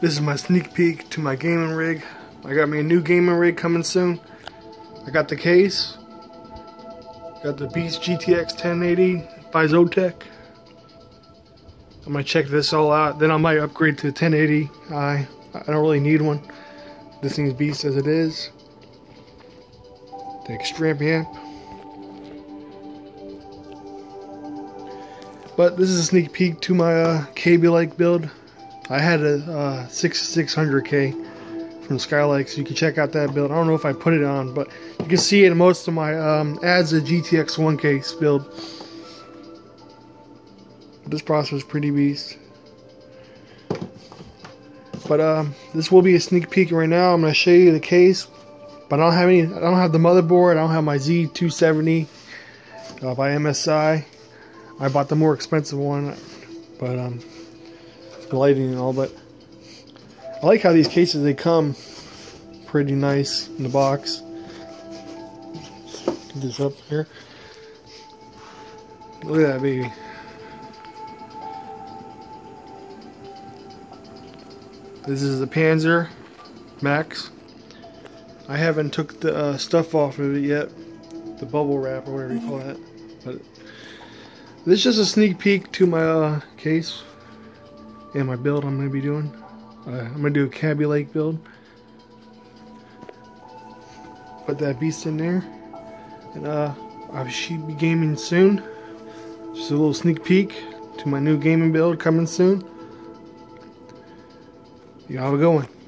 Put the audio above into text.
This is my sneak peek to my gaming rig. I got me a new gaming rig coming soon. I got the case. Got the Beast GTX 1080 by Zotac. I'm gonna check this all out. Then I might upgrade to 1080. I I don't really need one. This thing's beast as it is. The Extreme amp. But this is a sneak peek to my uh, Kaby-Lake build. I had a uh, 6600K from Skylake, so you can check out that build. I don't know if I put it on, but you can see it in most of my um, ads a GTX 1K build. This processor is pretty beast. But um, this will be a sneak peek right now. I'm going to show you the case, but I don't have any. I don't have the motherboard. I don't have my Z270 uh, by MSI. I bought the more expensive one, but um, lighting and all, but I like how these cases they come pretty nice in the box. Get this up here. Look at that baby. This is the Panzer Max. I haven't took the uh, stuff off of it yet, the bubble wrap or whatever you call that. But this is just a sneak peek to my uh, case and my build I'm going to be doing. Uh, I'm going to do a Kaby-Lake build. Put that beast in there. And uh, I should be gaming soon. Just a little sneak peek to my new gaming build coming soon. Good one.